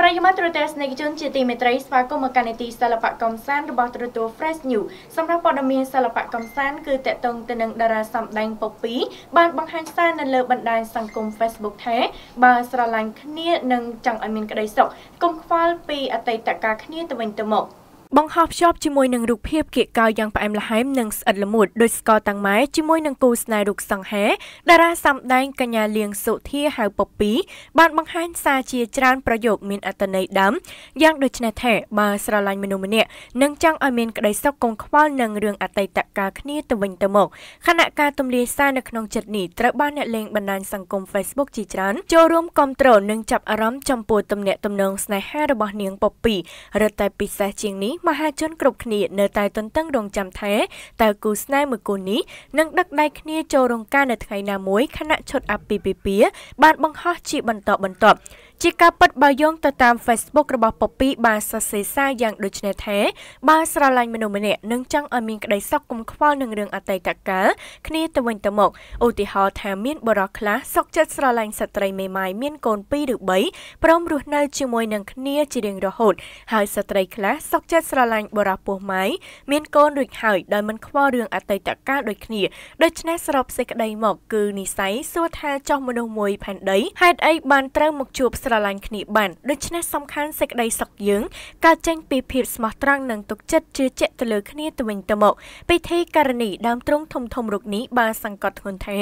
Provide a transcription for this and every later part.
ប្រិយមិត្តទូរទស្សនិកជនជាទីមេត្រីស្វាគមន៍មកកាន់នីតិសិល្បៈកំសាន្តរបស់ទូរទស្សន៍ Fresh News សម្រាប់ព័ត៌មានសិល្បៈកំសាន្តគឺតកតងទៅនឹងតារាសម្ដែងពពីបានបង្ហាញសារនៅលើបណ្ដាញសង្គម Facebook ថាបើស្រឡាញ់គ្នានិងចង់ឲ្យមានក្តីសុខកុំខ្វល់ពីអតីតកាលគ្នាទៅវិញទៅមក។ បង្ហោះភ្ជាប់ជាមួយនឹងរូបភាពគៀកកោយ៉ាងផ្អែមល្ហែមនិងស្អិតល្មួតដោយស្ករតាំងម៉ែជាមួយនឹងគូស្នេហ៍រូបសង្ហាតារាសម្ដែងកញ្ញាលៀងសុធាហៅពពីបានបង្ហាញសារជាច្រើនប្រយោគមានអត្ថន័យដើមយ៉ាងដូចនេះថាបើស្រឡាញ់មនុស្សម្នាក់នឹងចង់ឲ្យមានក្តីសុខកុំខ្វល់នឹងរឿងអតីតកាលគ្នាទៅវិញទៅមកខណៈការទម្លាយសារនៅក្នុងចិត្តនេះត្រូវបានអ្នកលេងបណ្ដាញសង្គម Facebook ជាច្រើនចូលរួមគ្រប់គ្រងនិងចាប់អារម្មណ៍ចំពោះទំនាក់ទំនងស្នេហារបស់នាងពពីរឹតតែពិសេសជាងនេះមហាជនគ្រប់គ្នានៅតែទន្ទឹងរង់ចាំថាតើគូស្នេហ៍មួយគូនេះនឹងដឹកដៃគ្នាចូលរោងការនៅថ្ងៃណាមួយខណៈឈុតអាពាហ៍ពិពាហ៍បានបង្ហោះជាបន្តបន្ទាប់ជាការពិតបើយោងទៅតាម Facebook របស់ពពីបានសរសេរសារយ៉ាងដូចនេះថាបើស្រឡាញ់មនុស្សម្នាក់នឹងចង់ឲ្យមានក្តីសុខកុំខ្វល់នឹងរឿងអតីតកាលគ្នាទៅវិញទៅមកឧទាហរណ៍ថាមានបរិះខ្លះសុខចិត្តស្រឡាញ់ស្ត្រីមេម៉ាយមានកូន2ឬ3ព្រមរស់នៅជាមួយនឹងគ្នាជារៀងរហូតហើយស្ត្រីខ្លះសុខចិត្តស្រឡាញ់បរិះពោះម៉ាយមានកូនរួចហើយដោយមិនខ្វល់រឿងអតីតកាលដូចគ្នាដូច្នេះសរុបសេចក្តីមកគឺនិស័យសួរថាចោះមនុស្សមួយផែនដីហេតុអីបានត្រូវមកជួបស្រឡាញ់គ្នាបានដូច្នេះសំខាន់សេចក្តីសុខយើងកើតចេញពីភាពស្មោះត្រង់និងទុកចិត្តជឿជាក់ទៅលើគ្នាទៅវិញទៅមកពិធីករណីដើមទ្រង់ធំធំរុកនេះបានសង្កត់ធ្ងន់ថា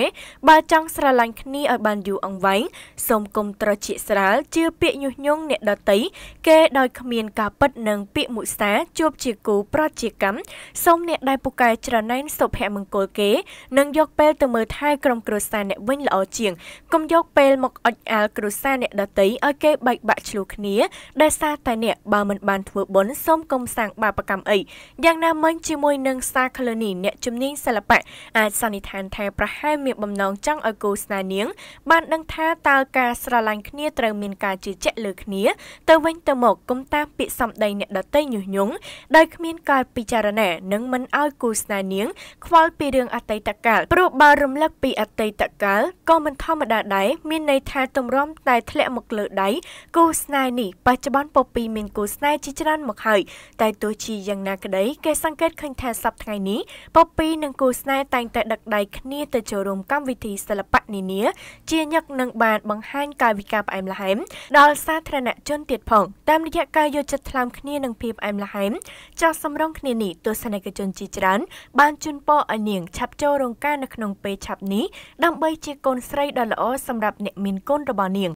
បើចង់ស្រឡាញ់គ្នាឲ្យបានយូរអង្វែងសូមគុំត្រជាស្រាលជឿពាក្យញុះញង់អ្នកដតីគេដោយគ្មានការពិតនិងពាក្យមុសាជួបជាគូប្រតិកម្មសូមអ្នកដែលពូកែច្រណែនសុភមង្គលគេនិងយកពេលទៅមើលថែក្រុមគ្រួសារអ្នកវិញល្អជាងកុំយកពេលមកអុចអាលគ្រួសារអ្នកដតីឲ្យគេបែកបាក់ឆ្លោះគ្នាដែលសារតែអ្នកបើមិនបានធ្វើបុណ្យសូមកុំសាងបាបកម្មអីយ៉ាងណាមិញជាមួយនឹងសារក្លនីអ្នកជំនាញសិល្បៈអាចសន្និដ្ឋានថាប្រហែលមានបំណងចង់ឲ្យគូស្នេហ៍នាង បានដឹងថាតើការស្រឡាញ់គ្នាត្រូវមានការជឿជាក់លើគ្នា ទៅវិញទៅមកកុំតាមពាក្យសម្ដីអ្នកដទៃញុះញង់ដោយគ្មានការពិចារណានិងមិនឲ្យគូស្នេហ៍នាងខ្វល់ពីរឿងអតីតកាលព្រោះបើរំលឹកពីអតីតកាលក៏មិនធម្មតាដែរមានន័យថាទម្រាំតែធ្លាក់មកលើដៃគូស្នេហ៍នេះបច្ចុប្បន្នពពីមានគូស្នេហ៍ជាច្រើនមកហើយតែទោះជាយ៉ាងណាក្តីគេសង្កេតឃើញថាសប្តាហ៍ថ្ងៃនេះពពីនិងគូស្នេហ៍តែងតែដឹកដៃគ្នាទៅចូលរួមកម្មវិធីសិល្បៈនានា ជាញឹកនឹងបានបង្ហាញកាយវិការផ្អែមល្ហែមដល់សាធារណជនទៀតផងតាមរយៈការយកចិត្តថ្លើមគ្នានិងភាពផ្អែមល្ហែមចោះសម្រងគ្នានេះទស្សនិកជនជាច្រើន បានជូនពរឲ្យនាងឆាប់ចូលរោងការនៅក្នុងពេលឆាប់នេះដើម្បីជាកូនស្រីដ៏ល្អសម្រាប់អ្នកមានកូនរបស់នាង